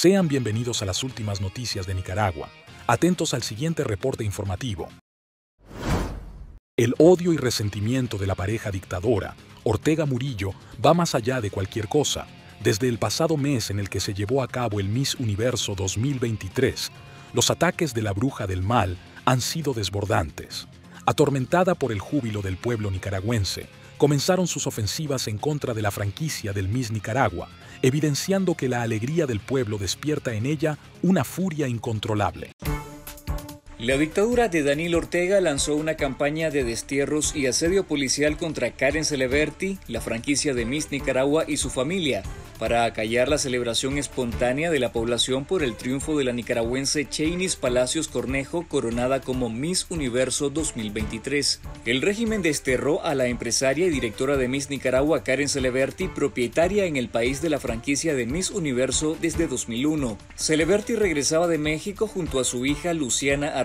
Sean bienvenidos a las últimas noticias de Nicaragua. Atentos al siguiente reporte informativo. El odio y resentimiento de la pareja dictadora, Ortega Murillo, va más allá de cualquier cosa. Desde el pasado mes en el que se llevó a cabo el Miss Universo 2023, los ataques de la bruja del mal han sido desbordantes. Atormentada por el júbilo del pueblo nicaragüense, comenzaron sus ofensivas en contra de la franquicia del Miss Nicaragua, evidenciando que la alegría del pueblo despierta en ella una furia incontrolable. La dictadura de Daniel Ortega lanzó una campaña de destierros y asedio policial contra Karen Celeberti, la franquicia de Miss Nicaragua y su familia, para acallar la celebración espontánea de la población por el triunfo de la nicaragüense Chainis Palacios Cornejo, coronada como Miss Universo 2023. El régimen desterró a la empresaria y directora de Miss Nicaragua Karen Celeberti, propietaria en el país de la franquicia de Miss Universo desde 2001. Celeberti regresaba de México junto a su hija Luciana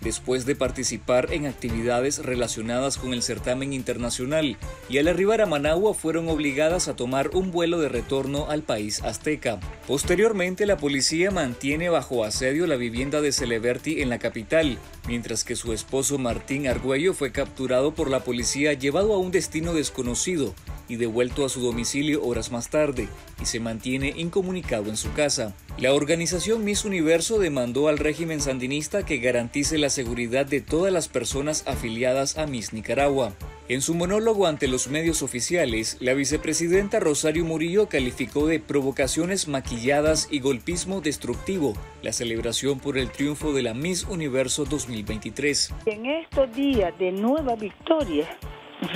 Después de participar en actividades relacionadas con el certamen internacional, y al arribar a Managua fueron obligadas a tomar un vuelo de retorno al país azteca. Posteriormente, la policía mantiene bajo asedio la vivienda de Celeberti en la capital, mientras que su esposo Martín Argüello fue capturado por la policía llevado a un destino desconocido y devuelto a su domicilio horas más tarde, y se mantiene incomunicado en su casa. La organización Miss Universo demandó al régimen sandinista que garantice la seguridad de todas las personas afiliadas a Miss Nicaragua. En su monólogo ante los medios oficiales, la vicepresidenta Rosario Murillo calificó de provocaciones maquilladas y golpismo destructivo la celebración por el triunfo de la Miss Universo 2023. En estos días de nueva victoria,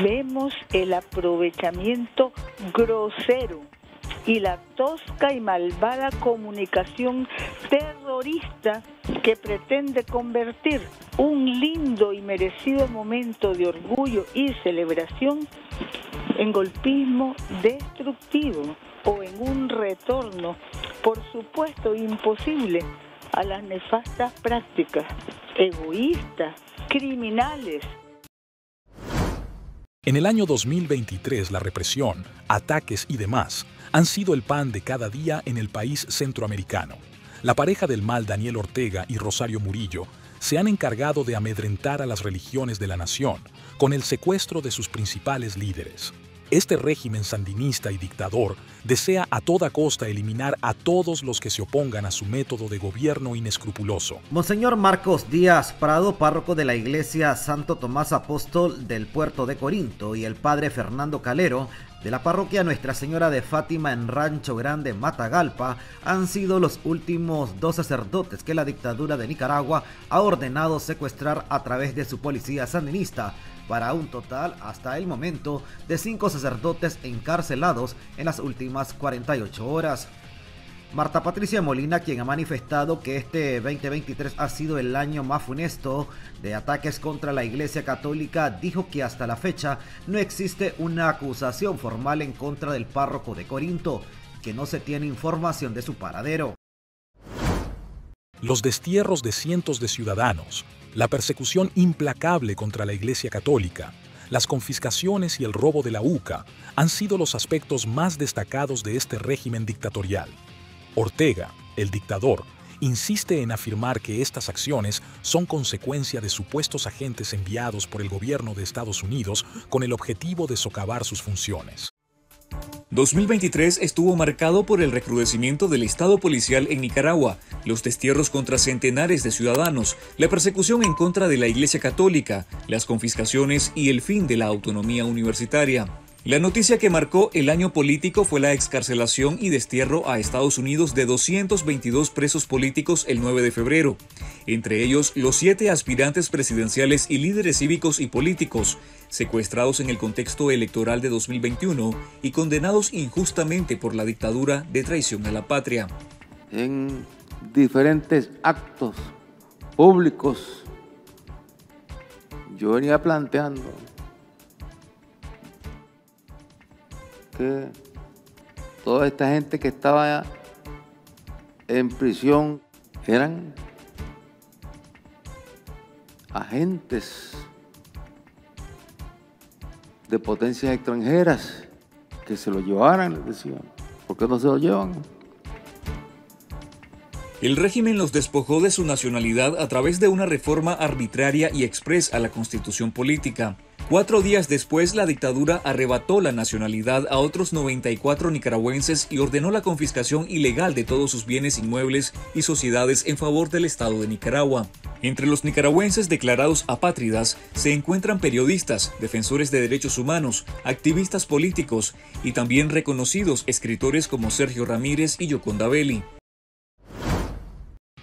vemos el aprovechamiento grosero y la tosca y malvada comunicación terrorista que pretende convertir un lindo y merecido momento de orgullo y celebración en golpismo destructivo o en un retorno, por supuesto imposible, a las nefastas prácticas egoístas, criminales en el año 2023 la represión, ataques y demás han sido el pan de cada día en el país centroamericano. La pareja del mal Daniel Ortega y Rosario Murillo se han encargado de amedrentar a las religiones de la nación con el secuestro de sus principales líderes. Este régimen sandinista y dictador desea a toda costa eliminar a todos los que se opongan a su método de gobierno inescrupuloso. Monseñor Marcos Díaz Prado, párroco de la iglesia Santo Tomás Apóstol del puerto de Corinto, y el padre Fernando Calero, de la parroquia Nuestra Señora de Fátima en Rancho Grande, Matagalpa, han sido los últimos dos sacerdotes que la dictadura de Nicaragua ha ordenado secuestrar a través de su policía sandinista para un total hasta el momento de cinco sacerdotes encarcelados en las últimas 48 horas. Marta Patricia Molina, quien ha manifestado que este 2023 ha sido el año más funesto de ataques contra la Iglesia Católica, dijo que hasta la fecha no existe una acusación formal en contra del párroco de Corinto, que no se tiene información de su paradero. Los destierros de cientos de ciudadanos, la persecución implacable contra la Iglesia Católica, las confiscaciones y el robo de la UCA han sido los aspectos más destacados de este régimen dictatorial. Ortega, el dictador, insiste en afirmar que estas acciones son consecuencia de supuestos agentes enviados por el gobierno de Estados Unidos con el objetivo de socavar sus funciones. 2023 estuvo marcado por el recrudecimiento del Estado policial en Nicaragua, los destierros contra centenares de ciudadanos, la persecución en contra de la Iglesia Católica, las confiscaciones y el fin de la autonomía universitaria. La noticia que marcó el año político fue la excarcelación y destierro a Estados Unidos de 222 presos políticos el 9 de febrero, entre ellos los siete aspirantes presidenciales y líderes cívicos y políticos, secuestrados en el contexto electoral de 2021 y condenados injustamente por la dictadura de traición a la patria. En diferentes actos públicos, yo venía planteando toda esta gente que estaba en prisión eran agentes de potencias extranjeras que se lo llevaran, les decían. ¿Por qué no se lo llevan? El régimen los despojó de su nacionalidad a través de una reforma arbitraria y expresa a la constitución política. Cuatro días después, la dictadura arrebató la nacionalidad a otros 94 nicaragüenses y ordenó la confiscación ilegal de todos sus bienes inmuebles y sociedades en favor del Estado de Nicaragua. Entre los nicaragüenses declarados apátridas se encuentran periodistas, defensores de derechos humanos, activistas políticos y también reconocidos escritores como Sergio Ramírez y Yoconda Belli.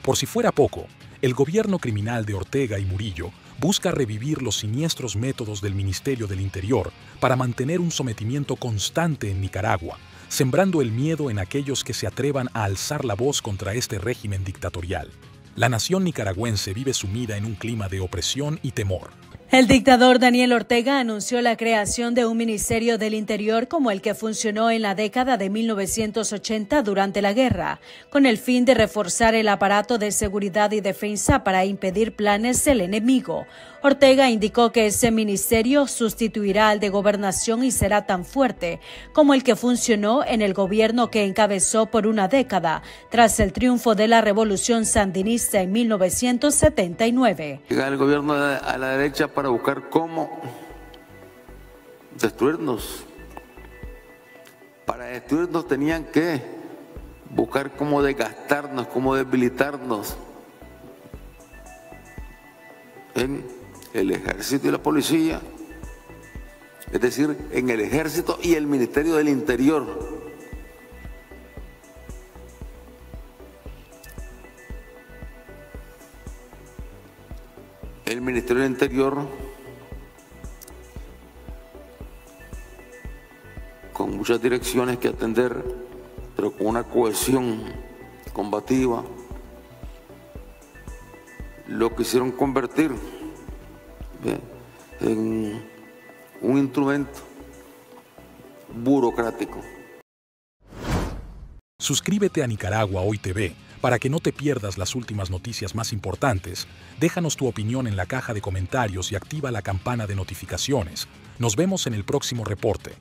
Por si fuera poco, el gobierno criminal de Ortega y Murillo busca revivir los siniestros métodos del Ministerio del Interior para mantener un sometimiento constante en Nicaragua, sembrando el miedo en aquellos que se atrevan a alzar la voz contra este régimen dictatorial. La nación nicaragüense vive sumida en un clima de opresión y temor. El dictador Daniel Ortega anunció la creación de un Ministerio del Interior como el que funcionó en la década de 1980 durante la guerra, con el fin de reforzar el aparato de seguridad y defensa para impedir planes del enemigo. Ortega indicó que ese ministerio sustituirá al de gobernación y será tan fuerte como el que funcionó en el gobierno que encabezó por una década tras el triunfo de la revolución sandinista en 1979. Llega el gobierno a la derecha para buscar cómo destruirnos. Para destruirnos tenían que buscar cómo desgastarnos, cómo debilitarnos en el ejército y la policía, es decir, en el ejército y el Ministerio del Interior. El Ministerio del Interior con muchas direcciones que atender, pero con una cohesión combativa, lo quisieron convertir en un instrumento burocrático. Suscríbete a Nicaragua Hoy TV para que no te pierdas las últimas noticias más importantes, déjanos tu opinión en la caja de comentarios y activa la campana de notificaciones. Nos vemos en el próximo reporte.